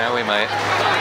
now we might.